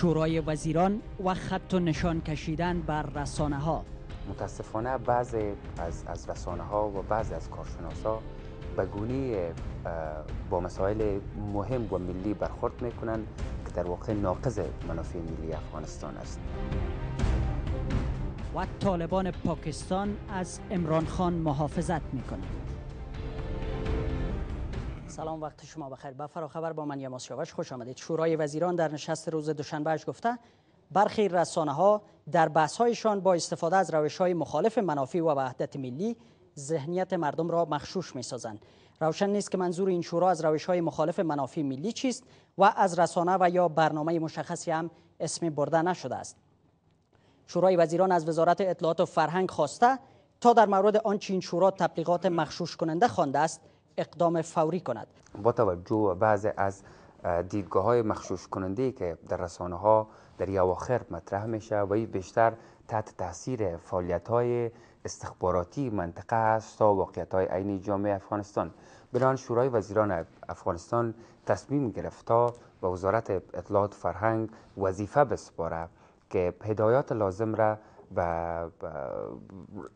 شورای وزیران و خط و نشان کشیدن بر رسانه ها متاسفانه بعضی از, از رسانه ها و بعضی از ها به گونه با مسائل مهم و ملی برخورد می‌کنند که در واقع ناقض منافع ملی افغانستان است. و طالبان پاکستان از امران خان محافظت می‌کنند. سلام وقت شما بخیر. با فراخبر با من یماس شاوش. خوش آمدید. شورای وزیران در نشست روز دوشنبه گفته برخی رسانه ها در بحث هایشان با استفاده از روش های مخالف منافع و وحدت ملی ذهنیت مردم را مخشوش می سازند روشن نیست که منظور این شورا از روش های مخالف منافع ملی چیست و از رسانه و یا برنامه مشخصی هم اسم برده نشده است. شورای وزیران از وزارت اطلاعات و فرهنگ خواسته تا در مورد آنچه این شورا تبلیغات مخشوش کننده خوانده است اقدام فوری کند. با توجه بعض از دیدگاه های مخشوش کننده که در رسانه ها در اواخر مطرح میشه و بیشتر تحت تاثیر فعالیت های استخباراتی منطقه است تا واقعیت های عینی جامعه افغانستان. بنان شورای وزیران افغانستان تصمیم گرفت تا به وزارت اطلاعات فرهنگ وظیفه بسپاره که هدایات لازم را به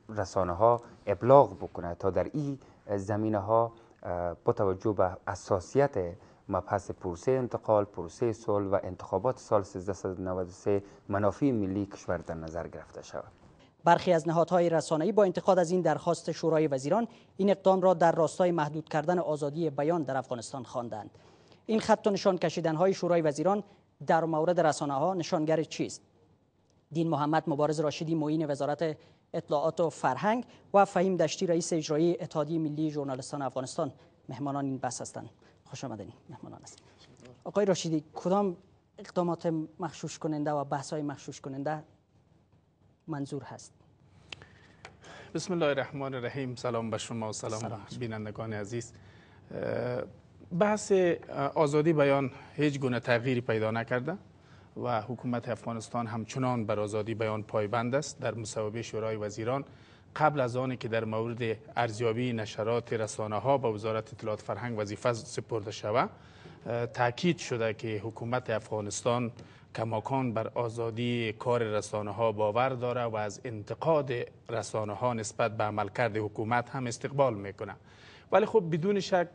رسانه ها ابلاغ بکنه تا در این زمینه ها با توجه به اساسیت مبحث پروسه انتقال، پروسه صلح و انتخابات سال 1393 منافع ملی کشور در نظر گرفته شود. برخی از نهادهای رسانه‌ای با انتقاد از این درخواست شورای وزیران این اقدام را در راستای محدود کردن آزادی بیان در افغانستان خواندند. این خط و نشان کشیدن های شورای وزیران در مورد رسانه ها نشانگر چیست؟ دین محمد مبارز راشدی معین وزارت اطلاعات و فرهنگ و فهیم دشتی رئیس اجرایی اتحادیه ملی ژورنالیستان افغانستان. مهمانان این بحث هستند. خوش آمدین. مهمانان است آقای راشدی کدام اقدامات مخشوش کننده و بحث های مخشوش کننده منظور هست؟ بسم الله الرحمن الرحیم سلام به شما. و سلام, سلام. بینندگان عزیز. بحث آزادی بیان هیچ گونه تغییری پیدا نکرده. و حکومت افغانستان همچنان بر آزادی بیان پایبند است. در مصوبه شورای وزیران قبل از آنی که در مورد ارزیابی نشرات رسانه ها با وزارت اطلاعات فرهنگ وظیفه سپرده شود تاکید شده که حکومت افغانستان کماکان بر آزادی کار رسانه ها باور داره و از انتقاد رسانه ها نسبت به عملکرد حکومت هم استقبال می‌کنه ولی خب بدون شک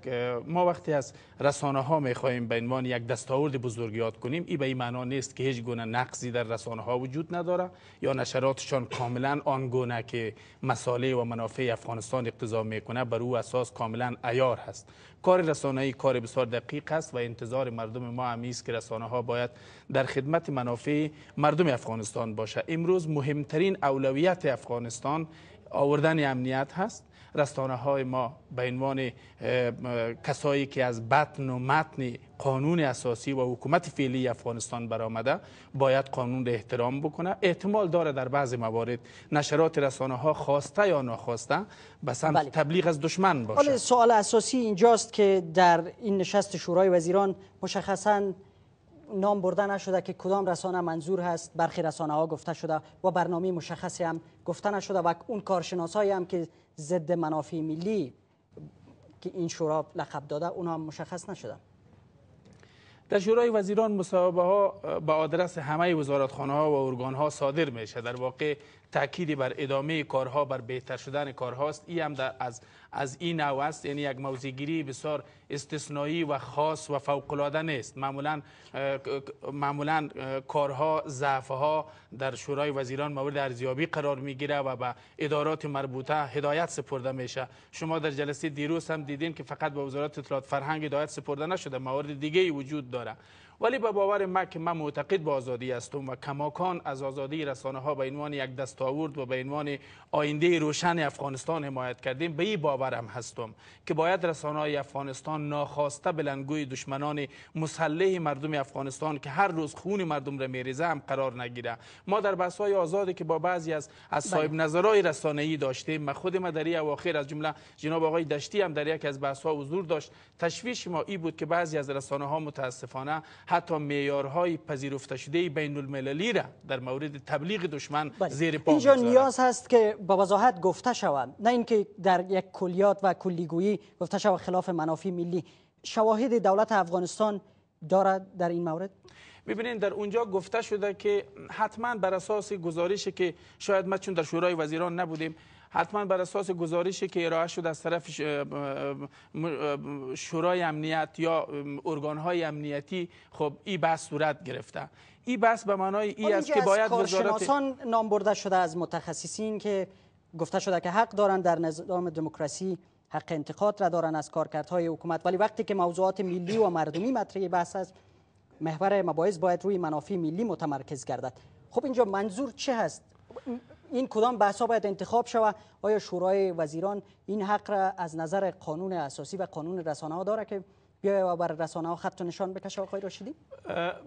ما وقتی از رسانه ها می خواهیم به عنوان یک دستاورد بزرگ یاد کنیم این به این معنا نیست که هیچ گونه نقصی در رسانه ها وجود نداره یا نشراتشان کاملا آن گونه که مساله و منافع افغانستان اقتضا می‌کنه بر او اساس کاملا ایار هست. کار رسانه ای کار بسیار دقیق است و انتظار مردم ما هم است که رسانه ها باید در خدمت منافع مردم افغانستان باشه. امروز مهمترین اولویت افغانستان آوردن امنیت هست. رسانه های ما به عنوان کسایی که از بطن و متن قانون اساسی و حکومت فعلی افغانستان برآمده باید قانون را احترام بکنه. احتمال داره در بعض موارد نشرات رسانه ها خواسته یا ناخواسته به سمت بله. تبلیغ از دشمن باشه. سوال اساسی اینجاست که در این نشست شورای وزیران مشخصا نام برده نشده که کدام رسانه منظور هست. برخی رسانه ها گفته شده و برنامه مشخصی هم گفته نشده و اون کارشناسایی هم که ضد منافع ملی که این شورا لقب داده اونها مشخص نشده. در شورای وزیران مصاحبه ها به آدرس همه وزارتخانه ها و ارگان ها صادر میشه. در واقع تأکیدی بر ادامه کارها بر بهتر شدن کارهاست. این هم در از از این نوع است. یعنی یک موضوعگیری بسیار استثنایی و خاص و فوق العاده نیست. معمولا معمولا کارها ضعفها در شورای وزیران مورد ارزیابی قرار می‌گیره و به ادارات مربوطه هدایت سپرده میشه. شما در جلسه دیروز هم دیدین که فقط به وزارت اطلاعات فرهنگ هدایت سپرده نشده موارد دیگه وجود داره. ولی به باور ما که من معتقد به آزادی هستم و کماکان از آزادی رسانه ها به عنوان یک دستاورد و به عنوان آینده روشن افغانستان حمایت کردیم به این باورم هستم که باید رسانه های افغانستان ناخواسته بلنگوی دشمنان مسلح مردم افغانستان که هر روز خون مردم را میریزه هم قرار نگیره ما در بحث های آزادی که با بعضی از از بله. صاحب نظرهای رسانه ای داشتیم ما خود ما در اواخر از جمله جناب آقای دشتی هم در یک از بحث ها حضور داشت تشویش ما ای بود که بعضی از رسانه ها متاسفانه حتی معیارهای پذیرفته شده بین المللی را در مورد تبلیغ دشمن بله. زیر پا اینجا نیاز هست که با وضاحت گفته شود. نه اینکه در یک کلیات و کلیگویی گفته شود خلاف منافع ملی. شواهد دولت افغانستان دارد در این مورد؟ ببینید در اونجا گفته شده که حتما بر اساس گزارشی که شاید ما چون در شورای وزیران نبودیم حتما بر اساس گزارشی که ارائه شد از طرف شورای امنیت یا ارگانهای امنیتی خب این بحث صورت گرفته. این بحث به معنای ای است که باید وزارت نام برده شده از متخصصین که گفته شده که حق دارند در نظام دموکراسی حق انتقاد را دارن از کارکردهای حکومت. ولی وقتی که موضوعات ملی و مردمی مطرح بحث است محور مباحث باید روی منافع ملی متمرکز گردد. خب اینجا منظور چه هست؟ این کدام بحث ها باید انتخاب شود؟ آیا شورای وزیران این حق را از نظر قانون اساسی و قانون رسانه ها داره که بیا و بر رسانه ها خط نشان بکشه؟ آقای راشدی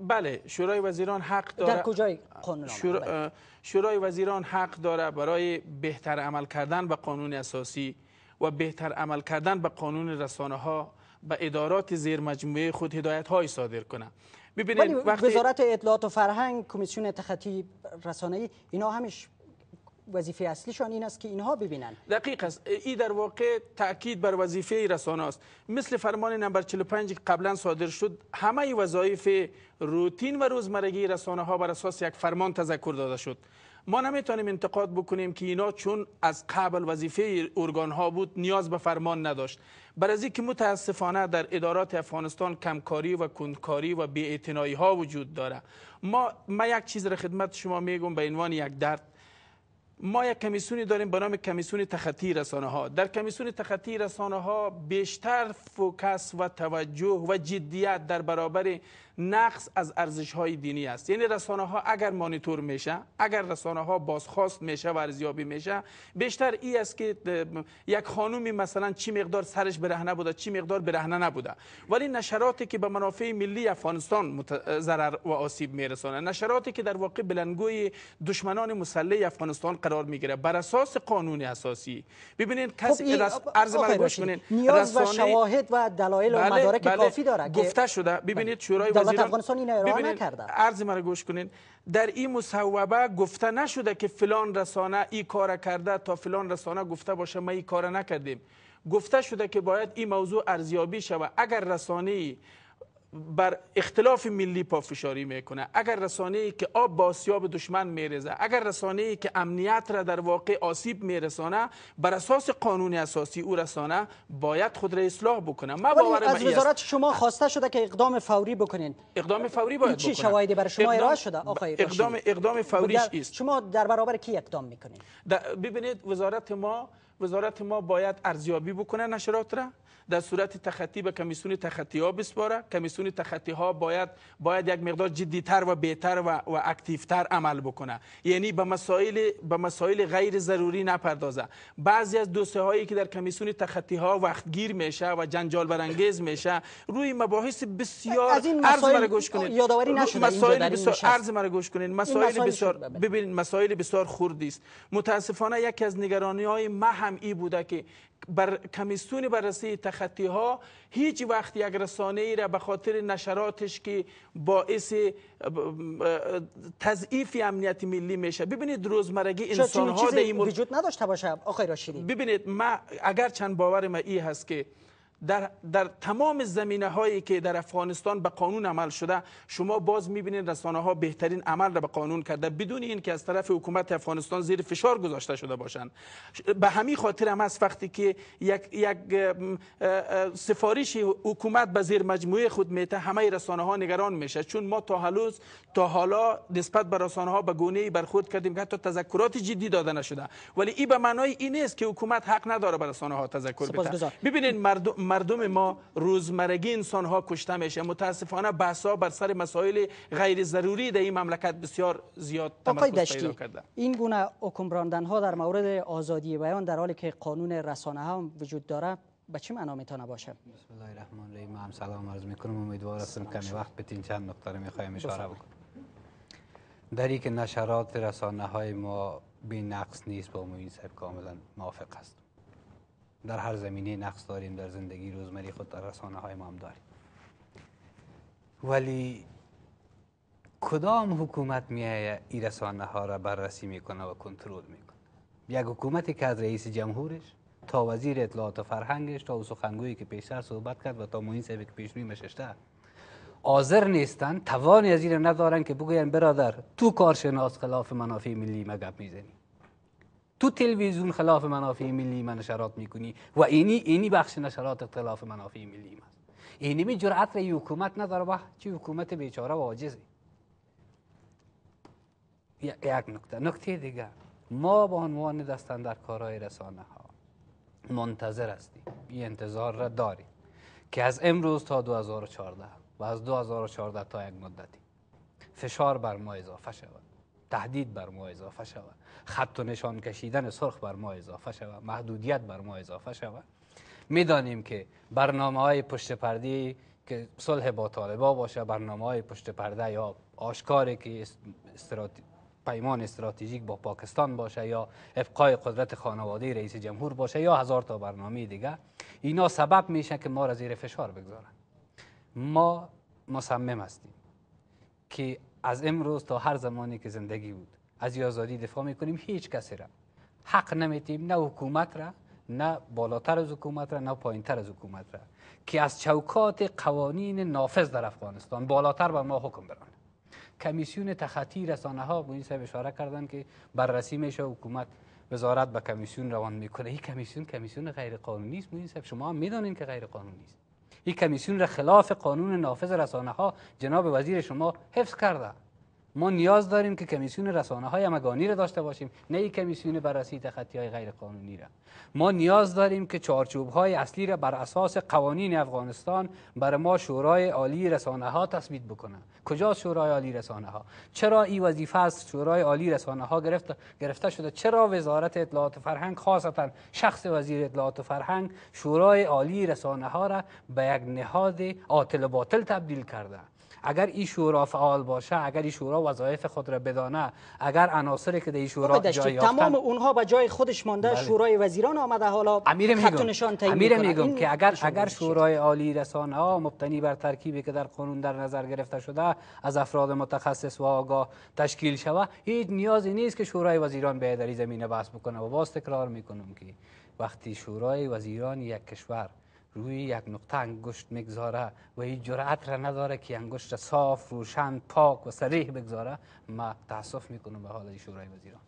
بله شورای وزیران حق داره در کجای قانون بله. شورای وزیران حق داره برای بهتر عمل کردن به قانون اساسی و بهتر عمل کردن به قانون رسانه ها به ادارات زیر مجموعه خود هدایت های صادر کنه. ببینید وقتی وزارت اطلاعات و فرهنگ کمیسیون تخطی رسانه‌ای اینا همش وظیفه اصلیشان این است که اینها ببینن. دقیق است. این در واقع تاکید بر وظیفه رسانه است. مثل فرمان نمبر 45 قبلا صادر شد همه وظایف روتین و روزمرگی رسانه ها بر اساس یک فرمان تذکر داده شد. ما نمی‌تونیم انتقاد بکنیم که اینا چون از قبل وظیفه ارگان ها بود نیاز به فرمان نداشت. بر از که متاسفانه در ادارات افغانستان کمکاری و کندکاری و بی‌اعتنایی ها وجود داره ما ما یک چیز را خدمت شما میگم به عنوان یک درد. ما یک کمیسیونی داریم به نام کمیسیون تخطی رسانه ها در کمیسیون تخطی رسانه ها بیشتر فوکس و توجه و جدیت در برابر نقص از ارزش های دینی است. یعنی رسانه ها اگر مانیتور میشه اگر رسانه ها بازخواست میشه و ارزیابی میشه بیشتر ای است که یک خانومی مثلا چی مقدار سرش برهنه بوده چی مقدار برهنه نبوده. ولی نشراتی که به منافع ملی افغانستان ضرر و آسیب میرسانه. نشراتی که در واقع بلندگوی دشمنان مسلح افغانستان قرار می‌گیره. بر اساس قانون اساسی. ببینید کسی خب ارز گوش نیاز و شواهد و دلایل و بله، مدارک بله. کافی داره. گفته شده. ببینید بله. شورای دولت افغانستان این ارائه نکرده. عرض مرا گوش کنین. در این مصوبه گفته نشده که فلان رسانه ای کار کرده تا فلان رسانه گفته باشه ما این کار نکردیم. گفته شده که باید این موضوع ارزیابی شود. اگر رسانه بر اختلاف ملی پافشاری می‌کنه. اگر رسانه ای که آب با آسیاب دشمن میرزه اگر رسانه ای که امنیت را در واقع آسیب میرسانه بر اساس قانون اساسی او رسانه باید خود را اصلاح بکنه. ما باور از وزارت شما خواسته شده که اقدام فوری بکنین. اقدام فوری باید چی شواهدی برای شما ارائه شده؟ آقای اقدام اقدام فوریش است شما در برابر کی اقدام می‌کنین؟ ببینید وزارت ما وزارت ما باید ارزیابی بکنه نشرات را. در صورت تخطی به کمیسیون تخطی ها بسپاره. کمیسیون تخطی ها باید باید یک مقدار جدیتر و بهتر و, و اکتیفتر عمل بکنه. یعنی به مسائل به مسائل غیر ضروری نپردازه. بعضی از دوسته هایی که در کمیسیون تخطی ها وقتگیر میشه و جنجال برانگیز میشه روی مباحث بسیار از این مسائل گوش کنید. یادآوری نشده مسائل بسیار عرض مرا گوش کنید. مسائل بسیار ببینید مسائل بسیار خردی است. متاسفانه یکی از نگرانی های ما هم ای بوده که بر کمیسیون بررسی تخطی ها هیچ وقت یک رسانه ای را به خاطر نشراتش که باعث تضعیف امنیت ملی میشه. ببینید روزمرگی انسان ها وجود نداشته باشه آقای راشدی؟ ببینید ما اگر چند باور ما ای هست که در, در تمام زمینه هایی که در افغانستان به قانون عمل شده شما باز می‌بینید رسانه ها بهترین عمل را به قانون کرده بدون اینکه از طرف حکومت افغانستان زیر فشار گذاشته شده باشند. به همین خاطر هم از وقتی که یک, یک سفارش حکومت به زیر مجموعه خود میته همه رسانه ها نگران میشه. چون ما تا هلوز تا حالا نسبت به رسانه ها به گونه برخورد کردیم که حتی تذکرات جدی داده نشده. ولی این به معنای این نیست که حکومت حق نداره به رسانه ها تذکر بده. ببینید مردم مردم ما روزمرگی انسان ها کشته میشه. متاسفانه بحثا بر سر مسائل غیر ضروری در این مملکت بسیار زیاد تمرکز پیدا کرده. این گونه حکم ها در مورد آزادی بیان در حالی که قانون رسانه ها وجود داره به چه معنا می‌تونه باشه؟ بسم الله الرحمن الرحیم هم سلام عرض می‌کنم. امیدوار هستم کمی وقت بتین چند نکته رو می‌خوایم اشاره بکنم در که نشرات رسانه های ما بی نقص نیست با موین صاحب کاملا موافق هست در هر زمینه نقص داریم در زندگی روزمری خود در رسانه های ما هم داریم. ولی کدام حکومت میایه این رسانه ها را بررسی می‌کنه و کنترل می‌کنه؟ یک حکومتی که از رئیس جمهورش تا وزیر اطلاعات و فرهنگش تا سخنگویی که پیشتر صحبت کرد و تا موین صاحبی که پیش روی حاضر نیستن توانی از این ندارن که بگوین برادر تو کارشناس خلاف منافع ملی ما گپ می‌زنی؟ تلویزیون خلاف منافع ملی ما نشرات می‌کنی. و اینی اینی بخش نشرات خلاف منافع ملی ما اینی می جرأت را حکومت نداره و چی حکومت بیچاره و عاجزی یک نکته. نکته دیگه. ما با عنوان دستن در کارهای رسانه ها منتظر هستیم. این انتظار را داریم که از امروز تا 2014 و از 2014 تا یک مدتی فشار بر ما اضافه شود. تهدید بر ما اضافه شود. خط و نشان کشیدن سرخ بر ما اضافه شود. محدودیت بر ما اضافه شود. می‌دانیم که برنامه های پشت پرده که صلح با طالبا باشه برنامه های پشت پرده یا آشکاری که پیمان استراتژیک با پاکستان باشه یا ابقای قدرت خانواده رئیس جمهور باشه یا هزار تا برنامه دیگه اینا سبب میشه که ما را زیر فشار بگذارن. ما مصمم هستیم که از امروز تا هر زمانی که زندگی بود. از آزادی دفاع می‌کنیم هیچ کسی را. حق نمیتیم نه حکومت را نه بالاتر از حکومت را نه پایینتر از حکومت را. که از چوکات قوانین نافذ در افغانستان بالاتر بر ما حکم برانه. کمیسیون تخطی رسانه ها به این صاحب اشاره کردن که بررسی میشه حکومت وزارت به کمیسیون روان می‌کنه. این کمیسیون کمیسیون غیر قانونی است این صاحب شما هم می‌دانین که غیر قانونی است. این کمیسیون را خلاف قانون نافذ رسانه ها جناب وزیر شما حفظ کرده. ما نیاز داریم که کمیسیون رسانه های مگانی را داشته باشیم نه این کمیسیون بررسی تخطی های غیر قانونی را. ما نیاز داریم که چارچوب های اصلی را بر اساس قوانین افغانستان بر ما شورای عالی رسانه ها تثبیت بکنه کجا شورای عالی رسانه ها چرا این وظیفه از شورای عالی رسانه ها گرفته گرفته شده؟ چرا وزارت اطلاعات فرهنگ خاصتا شخص وزیر اطلاعات فرهنگ شورای عالی رسانه ها را به یک نهاد عاطل باطل تبدیل کرده؟ اگر این شورا فعال باشه اگر این شورا وظایف خود را بدانه اگر عناصری که در این شورا جای تمام اونها به جای خودش مانده بله. شورای وزیران آمده حالا امیر میگم نشان امیر میگم که اگر اگر شورای عالی رسانه ها مبتنی بر ترکیبی که در قانون در نظر گرفته شده از افراد متخصص و آگاه تشکیل شود هیچ نیازی نیست که شورای وزیران به در زمینه بحث بکنه. و باز تکرار می‌کنم که وقتی شورای وزیران یک کشور روی یک نقطه انگشت می‌گذاره و این جرأت را نداره که انگشت صاف روشن پاک و صریح بگذاره. ما تاسف می‌کنم به حال شورای وزیران.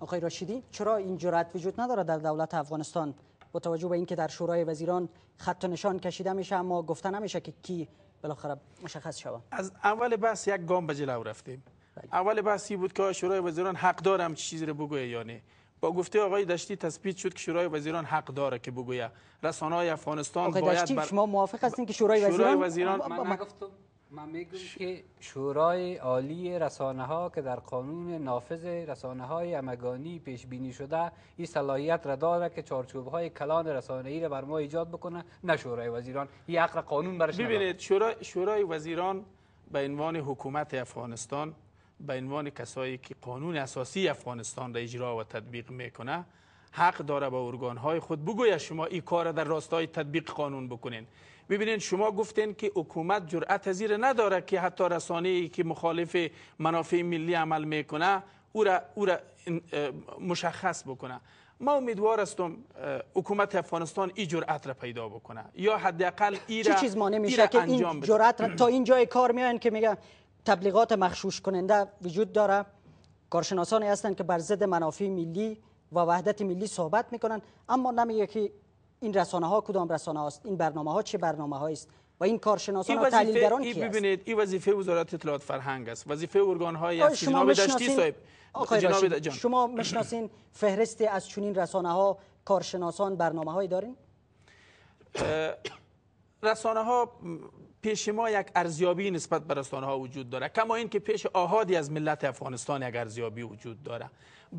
آقای راشدی چرا این جرأت وجود نداره در دولت افغانستان؟ با توجه به اینکه در شورای وزیران خط و نشان کشیده میشه اما گفته نمیشه که کی بالاخره مشخص شود. از اول بحث یک گام به جلو رفتیم. بله. اول بحثی بود که شورای وزیران حق دارم چیزی رو بگویه یا نه. با گفته آقای دشتی تثبیت شد که شورای وزیران حق داره که بگویه رسانه های افغانستان باید دشتی بر... شما موافق هستین که شورای وزیران, شورای وزیران... من نگفتم. من میگم که شورای عالی رسانه ها که در قانون نافذ رسانه های امگانی پیش بینی شده این صلاحیت را داره که چارچوب های کلان رسانه ای را بر ما ایجاد بکنه نه شورای وزیران. این حق قانون برش ببینید شورای, شورای وزیران به عنوان حکومت افغانستان به عنوان کسایی که قانون اساسی افغانستان را اجرا و تطبیق می‌کنه حق داره به های خود بگوید شما این کار در راستای تطبیق قانون بکنین. ببینید شما گفتین که حکومت جرأت زیر نداره که حتی رسانه ای که مخالف منافع ملی عمل می‌کنه او را, او را مشخص بکنه. ما امیدوار هستم حکومت افغانستان این جرأت را پیدا بکنه. یا حداقل این را چه چیز مانع میشه که این جرأت تا این جای کار میان که میگه تبلیغات مخشوش کننده وجود داره. کارشناسانی هستند که بر ضد منافع ملی و وحدت ملی صحبت می‌کنن اما نمیگه که این رسانه ها کدام رسانه هاست این برنامه ها چه برنامه است؟ و این کارشناسان و تحلیلگران کی ببینید این وظیفه وزارت اطلاعات فرهنگ است. وظیفه ارگان های است جناب دشتی صاحب. جناب شما می‌شناسین فهرستی از چنین رسانه ها کارشناسان برنامه هایی دارین؟ رسانه ها پیش ما یک ارزیابی نسبت به رسانه ها وجود داره. کما اینکه پیش آهادی از ملت افغانستان یک ارزیابی وجود داره.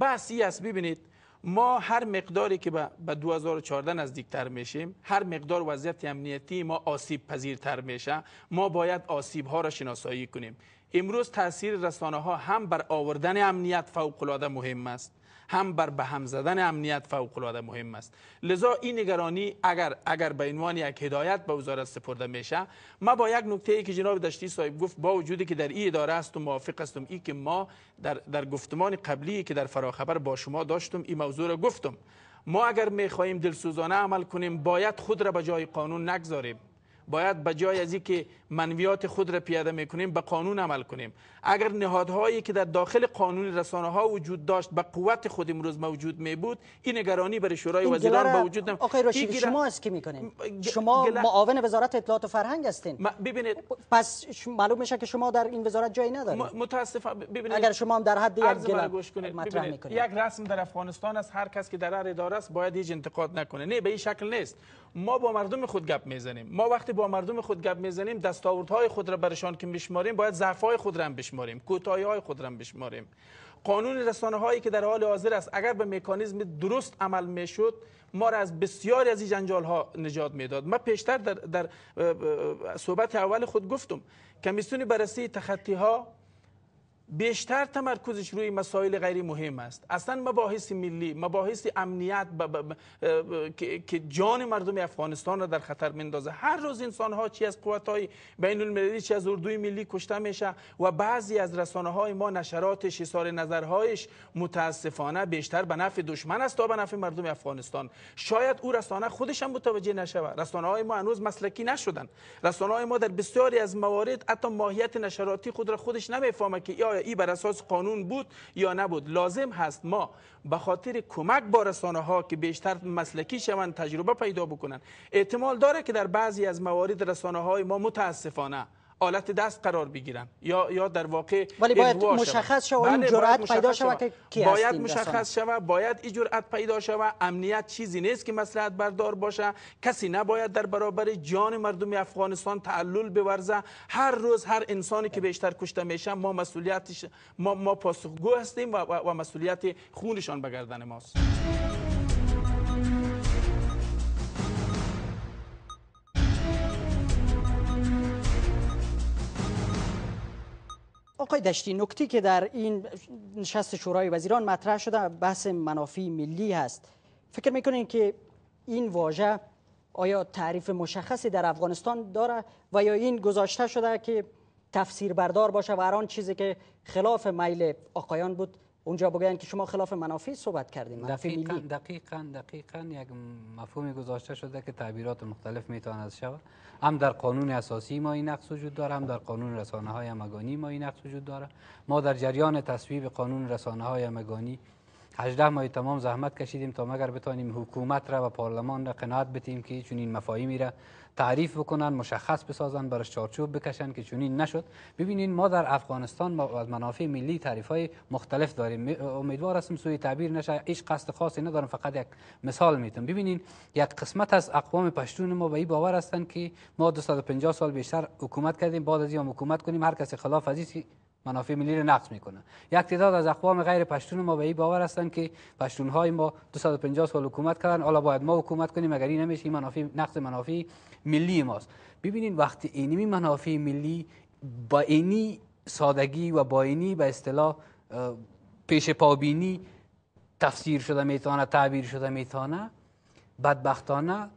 بس است ببینید ما هر مقداری که به 2014 نزدیکتر میشیم هر مقدار وضعیت امنیتی ما آسیب پذیرتر میشه. ما باید آسیب ها را شناسایی کنیم. امروز تاثیر رسانه ها هم بر آوردن امنیت فوق العاده مهم است. هم بر به هم زدن امنیت فوق العاده مهم است. لذا این نگرانی اگر اگر به عنوان یک هدایت به وزارت سپرده میشه ما با یک نکته ای که جناب دشتی صاحب گفت با وجودی که در این اداره است و موافق هستم ای که ما در در گفتمان قبلی که در فراخبر با شما داشتم این موضوع را گفتم. ما اگر می‌خواهیم دلسوزانه عمل کنیم باید خود را به جای قانون نگذاریم. باید به جای از که منویات خود را پیاده می‌کنیم به قانون عمل کنیم. اگر نهادهایی که در داخل قانون رسانه ها وجود داشت به قوت خود امروز موجود می بود این نگرانی برای شورای وزیران به وجود نمی آقای رشیدی شما از کی می‌کنین؟ شما معاون وزارت اطلاعات و فرهنگ هستین. ببینید پس معلوم میشه که شما در این وزارت جایی ندارید. متاسفم ببینید اگر شما هم در حد یک گله مطرح می‌کنید. یک رسم در افغانستان است. هر کس که در اداره است باید هیچ انتقاد نکنه. نه به این شکل نیست. ما با مردم خود گپ می‌زنیم. ما وقتی با مردم خود گپ می‌زنیم دستاوردهای خود را برشان که بشماریم باید ضعف‌های خود را هم بشماریم کوتاهی‌های خود را هم بشماریم. قانون رسانه هایی که در حال حاضر است اگر به مکانیزم درست عمل می‌شد ما را از بسیاری از این جنجال ها نجات می‌داد. ما پیشتر در, در صحبت اول خود گفتم کمیسیون بررسی تخطی ها بیشتر تمرکزش روی مسائل غیر مهم است. اصلا مباحث ملی مباحث امنیت که جان مردم افغانستان را در خطر میندازه. هر روز انسان ها چی از قوت های بین المللی چی از اردوی ملی کشته میشه و بعضی از رسانه های ما نشراتش اظهار نظرهایش متاسفانه بیشتر به نفع دشمن است تا به نفع مردم افغانستان. شاید او رسانه خودش هم متوجه نشود. رسانه های ما هنوز مسلکی نشدن. رسانه های ما در بسیاری از موارد حتی ماهیت نشراتی خود را خودش نمی‌فهمه که یا این بر اساس قانون بود یا نبود؟ لازم هست ما به خاطر کمک با رسانه ها که بیشتر مسلکی شوند تجربه پیدا بکنن احتمال داره که در بعضی از موارد رسانه های ما متاسفانه آلت دست قرار بگیرن یا یا در واقع ولی باید مشخص شود این بله، جرأت پیدا شود که کی باید مشخص شود باید این جرأت پیدا شود امنیت چیزی نیست که مصلحت بردار باشه. کسی نباید در برابر جان مردم افغانستان تعلل بورزه. هر روز هر انسانی که بیشتر کشته میشه ما مسئولیتش ما ما پاسخگو هستیم و, و, و مسئولیت خونشان به گردن ماست. آقای دشتی نکتی که در این نشست شورای وزیران مطرح شده بحث منافی ملی هست. فکر می‌کنین که این واژه آیا تعریف مشخصی در افغانستان داره و یا این گذاشته شده که تفسیر بردار باشه و آن چیزی که خلاف میل آقایان بود اونجا بگوین که شما خلاف منافع صحبت کردیم منافع دقیقا ملی. دقیقا دقیقا یک مفهومی گذاشته شده که تعبیرات مختلف می‌تواند شود. هم در قانون اساسی ما این نقص وجود داره هم در قانون رسانه های مگانی ما این نقص وجود داره. ما در جریان تصویب قانون رسانه های مگانی 18 ماه تمام زحمت کشیدیم تا مگر بتانیم حکومت را و پارلمان را قناعت بتیم که چون این مفاهیمی را تعریف بکنن مشخص بسازن برش چارچوب بکشن که چونین نشد. ببینین ما در افغانستان ما از منافع ملی تعریف های مختلف داریم. امیدوار هستم سوی تعبیر نشه. هیچ قصد خاصی ندارم فقط یک مثال می‌تونم. ببینین یک قسمت از اقوام پشتون ما به این باور هستند که ما 250 سال بیشتر حکومت کردیم. بعد از این حکومت کنیم. هر کسی خلاف از منافع ملی رو نقض می‌کنه. یک تعداد از اقوام غیر پشتون ما به این باور هستند که پشتون های ما 250 سال حکومت کردن. حالا باید ما حکومت کنیم اگر این نمیشه؟ منافع نقض منافع ملی ماست. ببینید وقتی اینی منافع ملی با اینی سادگی و با اینی به اصطلاح پیش پابینی تفسیر شده می‌تونه تعبیر شده می‌تونه بدبختانه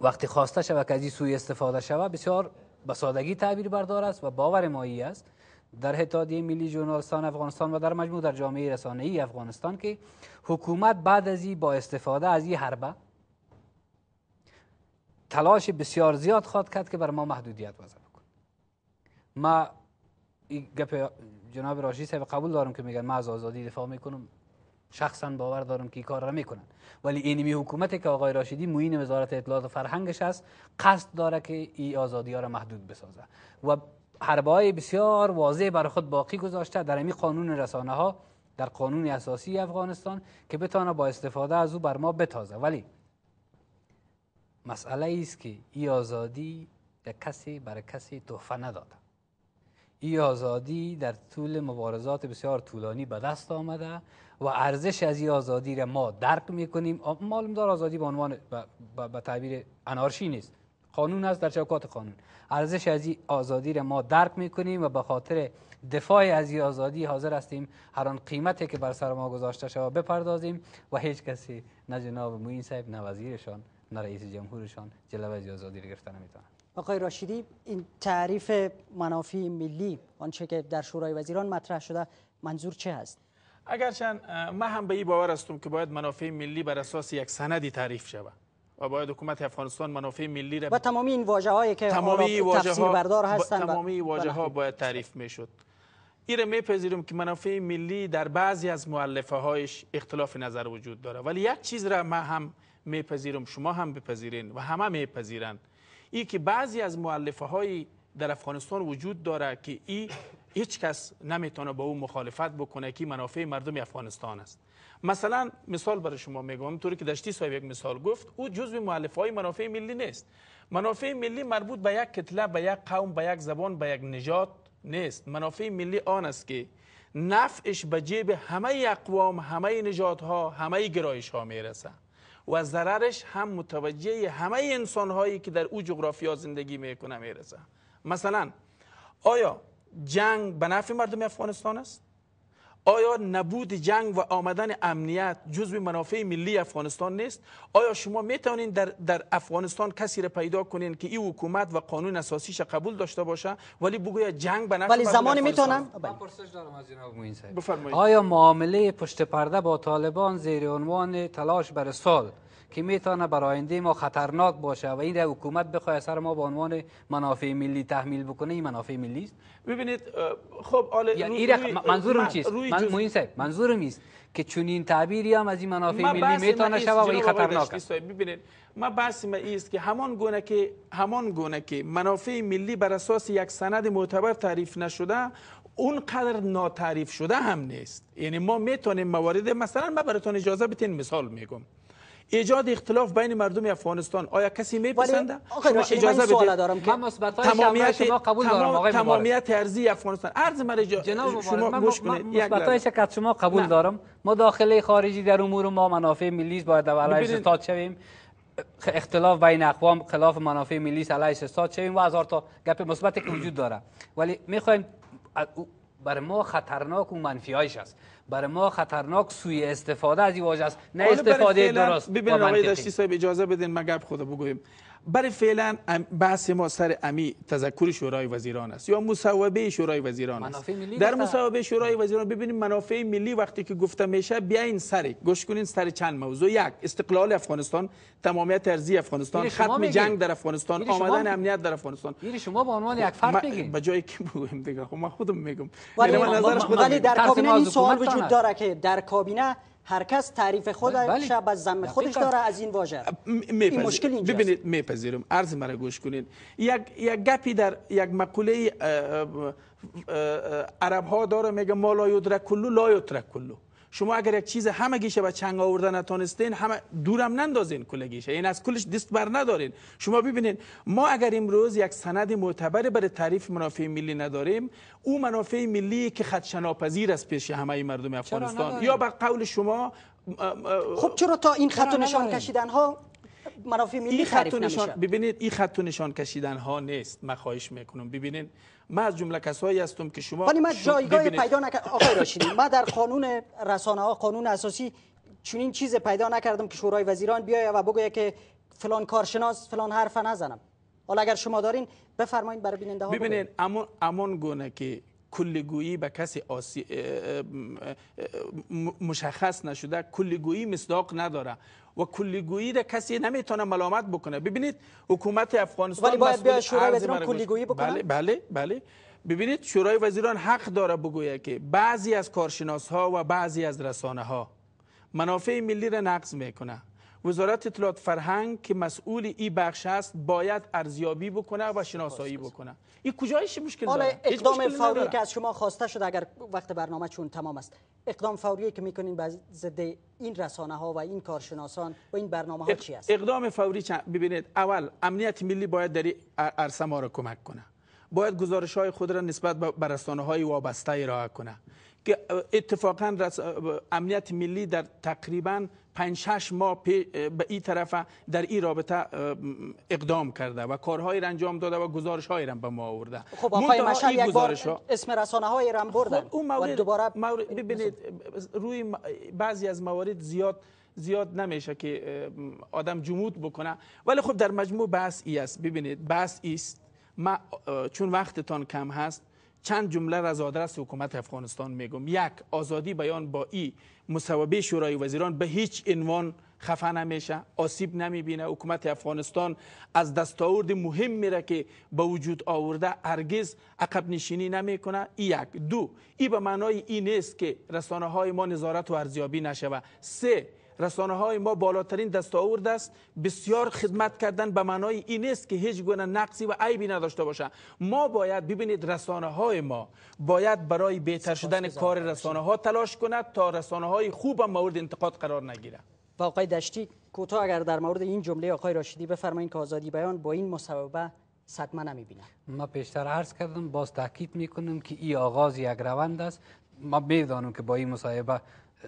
وقتی خواسته شود که از این سوی استفاده شود بسیار به سادگی تعبیر بردار است و باور مایی است. در اتحادیه ملی ژورنالیستان افغانستان و در مجموع در جامعه رسانه‌ای افغانستان که حکومت بعد از این با استفاده از این حربه تلاش بسیار زیاد خواد کرد که بر ما محدودیت وضع بکن ما گپ جناب راشی صاحب قبول دارم که میگن ما از آزادی دفاع می‌کنم. شخصا باور دارم که کار را می‌کنن. ولی اینمی حکومتی که آقای راشدی موین وزارت اطلاعات و فرهنگش است قصد داره که این آزادی ها را محدود بسازه. و حربه بسیار واضح برای خود باقی گذاشته در این قانون رسانه ها در قانون اساسی افغانستان که بتانه با استفاده از او بر ما بتازه. ولی مسئله است که این آزادی یک کسی برای کسی تحفه نداده. این آزادی در طول مبارزات بسیار طولانی به دست آمده و ارزش از این آزادی را ما درک می‌کنیم. معلوم دار آزادی به عنوان به تعبیر انارشی نیست. قانون است در چوکات قانون. ارزش از این آزادی را ما درک می‌کنیم و به خاطر دفاع از این آزادی حاضر هستیم. هر آن قیمتی که بر سر ما گذاشته شود بپردازیم و هیچ کسی نه جناب موین صاحب نه وزیرشان نه رئیس جمهورشان جلوه از آزادی را گرفتن نمی‌تونن آقای راشدی این تعریف منافع ملی آنچه که در شورای وزیران مطرح شده منظور چه است؟ اگرچند من هم به این باور هستم که باید منافع ملی بر اساس یک سندی تعریف شود. و باید حکومت افغانستان منافع ملی را و تمامی این واژه هایی که تمامی واژه تفسیر بردار هستند تمامی واژه ها باید تعریف می‌شد. این میپذیرم که منافع ملی در بعضی از مؤلفه هایش اختلاف نظر وجود داره. ولی یک چیز را من هم میپذیرم شما هم بپذیرین و همه میپذیرند. ای که بعضی از مؤلفه های در افغانستان وجود داره که ای هیچ کس نمی‌تونه با او مخالفت بکنه که منافع مردم افغانستان است. مثلا مثال برای شما میگم اونطوری که دشتی صاحب یک مثال گفت او جزء مؤلفه های منافع ملی نیست. منافع ملی مربوط به یک کتله به یک قوم به یک زبان به یک نژاد نیست. منافع ملی آن است که نفعش به جیب همه اقوام همه نژادها همه گرایش ها می‌رسه و ضررش هم متوجه همه انسان هایی که در او جغرافیا زندگی می‌کنه می‌رسه. مثلا آیا جنگ به نفع مردم افغانستان است؟ آیا نبود جنگ و آمدن امنیت جزو منافع ملی افغانستان نیست؟ آیا شما می‌تونین در, در افغانستان کسی را پیدا کنین که این حکومت و قانون اساسیش قبول داشته باشه ولی بگوید جنگ به نفع ولی زمانی می‌تونم؟ من پرسش دارم از جناب آیا معامله پشت پرده با طالبان زیر عنوان تلاش بر صلح که می‌تونه بر آینده ما خطرناک باشه و این حکومت بخواه سر ما به عنوان منافع ملی تحمیل بکنه این منافع ملی است. ببینید خب یعنی این را- منظورم من- چیست؟ من موین صاحب منظورم است که چنین تعبیری هم از این منافع ملی می‌تونه شود و این خطرناک است. ببینید ما بحث ما ایست که همان گونه که همان گونه که منافع ملی بر اساس یک سند معتبر تعریف نشده اونقدر ناتعریف شده هم نیست. یعنی ما می‌تونیم موارد مثلا ما براتون اجازه بدین مثال میگم. ایجاد اختلاف بین مردم افغانستان. آیا کسی میپسنده آقای من این سوال دارم که من مثبت های شما شما قبول دارم تمام- آقای مبارک. تمامیت ارضی افغانستان. عرض من اجا- جناب شما گوش کنید. لحظه. شکست شما قبول نه. دارم. مداخله خارجی در امور ما منافع ملی است باید علیه ببینید- استاد شویم. اختلاف بین اقوام خلاف منافع ملی است علیه استاد شویم و هزار تا گپ مثبتی که وجود داره. ولی می‌خوایم برای ما خطرناک و منفی هایش است برای ما خطرناک سوی استفاده از این واژه است. نه استفاده درست ببینید آقای. دشتی صاحب اجازه بدین ما گپ خود بگویم. برای فعلا بحث ما سر امی تذکر شورای وزیران است یا مصوبه شورای وزیران است منافع ملی در. مصوبه شورای وزیران ببینید منافع ملی وقتی که گفته میشه بیاین سر گوش کنین سر چند موضوع یک استقلال افغانستان تمامیت ارضی افغانستان ختم. جنگ در افغانستان آمدن. امنیت در افغانستان این شما به عنوان یک فرد ما- بگین به جای که بگویم دیگه خب من خودم میگم ولی, یعنی. در کابینه این سوال وجود داره که در کابینه هر کس تعریف خودش بله. از زم خودش. داره از این واژه این مشکل اینجاست. ببینید میپذیرم عرض مرا گوش کنید یک یک گپی در یک مقوله عرب ها داره میگه ما لا یدرک کلو لا یترک کلو شما اگر یک چیز همه گیشه به چنگ آورده نتونستین همه دورم نندازین کلگیشه این از کلش دست بر ندارین شما ببینید ما اگر امروز یک سند معتبر برای تعریف منافع ملی نداریم او منافع ملی که خدشه ناپذیر است پیش همه مردم افغانستان؟ یا به قول شما خب چرا تا این خط و نشان؟ کشیدن ها منافع ملی تعریف نمیشه. ببینید این خط نشان کشیدن ها نیست من خواهش می‌کنم. ببینید من از جمله کسایی هستم که شما ولی من جایگاه پیدا نکردم آقای راشدی من در قانون رسانه ها قانون اساسی چنین چیز پیدا نکردم که شورای وزیران بیاید و بگوید که فلان کارشناس فلان حرف نزنم. حالا اگر شما دارین بفرمایید برای بیننده ها ببینید امان امان گونه که کلگویی به کسی آسی مشخص نشده کلگویی مصداق نداره. و کلگویی را کسی نمی‌تونه ملامت بکنه. ببینید حکومت افغانستان ولی باید بیاد شورای وزیران کلیگویی بکنه؟ بله بله بله. ببینید شورای وزیران حق داره بگوید که بعضی از کارشناس ها و بعضی از رسانه ها منافع ملی را نقض می‌کنه. وزارت اطلاعات فرهنگ که مسئول این بخش است باید ارزیابی بکنه و شناسایی بکنه. این کجایش مشکل داره؟ اقدام فوری نداره. که از شما خواسته شد اگر وقت برنامه چون تمام است. اقدام فوری که می‌کنین به ضد این رسانه ها و این کارشناسان و این برنامه ها چی است؟ اقدام فوری چند- ببینید اول امنیت ملی باید در این ار- عرصه ما را کمک کنه. باید گزارش های خود را نسبت به به رسانه های وابسته ارائه کنه. که اتفاقا امنیت ملی در تقریبا 5 6 ماه به این طرف در این رابطه اقدام کرده و کارهایی را انجام داده و گزارش هایی را به ما آورده. خب آقای مشعل یک بار اسم رسانه های رم بردن خب اون و مورد, دوباره مورد ببینید روی بعضی از موارد زیاد زیاد نمیشه که آدم جمود بکنه. ولی خب در مجموع بحث ای است. ببینید بحث ایست ما چون وقتتان کم هست چند جمله را از آدرس حکومت افغانستان میگم. یک آزادی بیان با ای مصوبه شورای وزیران به هیچ عنوان خفه نمیشه آسیب نمی‌بینه. حکومت افغانستان از دستاورد مهم میره که به وجود آورده هرگز عقب نشینی نمی‌کنه. یک. دو ای به معنای این است که رسانه های ما نظارت و ارزیابی نشوه سه رسانه های ما بالاترین دستاورد است. بسیار خدمت کردن به معنای این است که هیچ گونه نقصی و عیبی نداشته باشه. ما باید ببینید رسانه های ما باید برای بهتر شدن کار رسانه ها تلاش کند تا رسانه های خوب مورد انتقاد قرار نگیره و آقای دشتی کوتاه اگر در مورد این جمله آقای راشدی بفرمایید که آزادی بیان با این مصوبه صدمه نمی‌بینه ما پیشتر عرض کردم باز تاکید می‌کنم که این آغاز یک روند است. ما می‌دانم که با این مصاحبه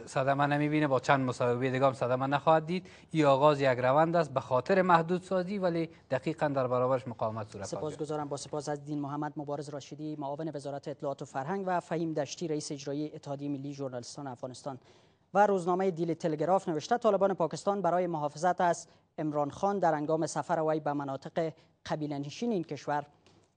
صدمه نمی‌بینه با چند مصاحبه دیگه هم صدمه نخواهد دید. این آغاز یک روند است به خاطر محدود سازی ولی دقیقا در برابرش مقاومت صورت سپاسگزارم. با سپاس از دین محمد مبارز راشدی معاون وزارت اطلاعات و فرهنگ و فهیم دشتی رئیس اجرایی اتحادیه ملی ژورنالیستان افغانستان. و روزنامه دیلی تلگراف نوشته طالبان پاکستان برای محافظت از عمران خان در انگام سفر وی به مناطق قبیله نشین این کشور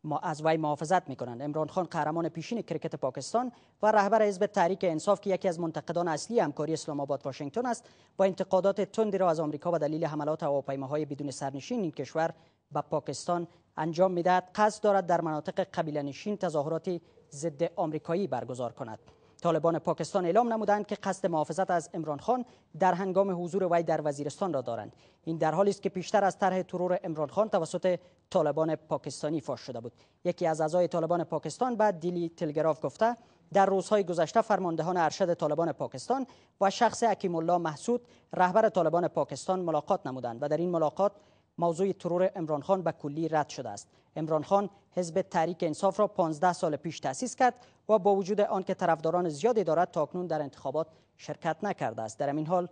ما از وی محافظت می‌کنند. عمران خان قهرمان پیشین کرکت پاکستان و رهبر حزب تحریک انصاف که یکی از منتقدان اصلی همکاری اسلام آباد واشنگتن است با انتقادات تندی را از آمریکا و دلیل حملات هواپیماهای بدون سرنشین این کشور به پاکستان انجام می‌دهد. قصد دارد در مناطق قبیله نشین تظاهرات ضد آمریکایی برگزار کند. طالبان پاکستان اعلام نمودند که قصد محافظت از عمران خان در هنگام حضور وی در وزیرستان را دارند. این در حالی است که پیشتر از طرح ترور عمران خان توسط طالبان پاکستانی فاش شده بود. یکی از اعضای طالبان پاکستان بعد دیلی تلگراف گفته در روزهای گذشته فرماندهان ارشد طالبان پاکستان و شخص حکیم الله محسود رهبر طالبان پاکستان ملاقات نمودند و در این ملاقات موضوع ترور عمران خان به کلی رد شده است. عمران خان حزب تحریک انصاف را 15 سال پیش تأسیس کرد و با وجود آنکه طرفداران زیادی دارد تاکنون در انتخابات شرکت نکرده است. در همین حال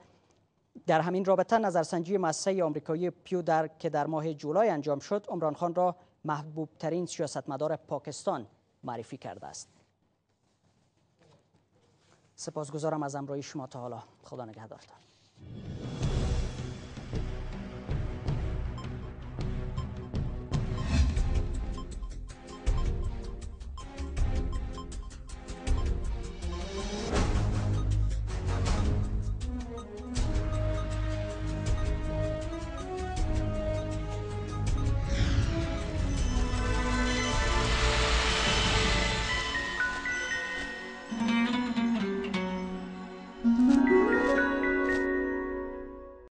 در همین رابطه نظرسنجی مؤسسه آمریکایی پیو در که در ماه جولای انجام شد عمران خان را محبوب ترین سیاستمدار پاکستان معرفی کرده است. سپاسگزارم از امروی شما تا حالا. خدا نگهدارتان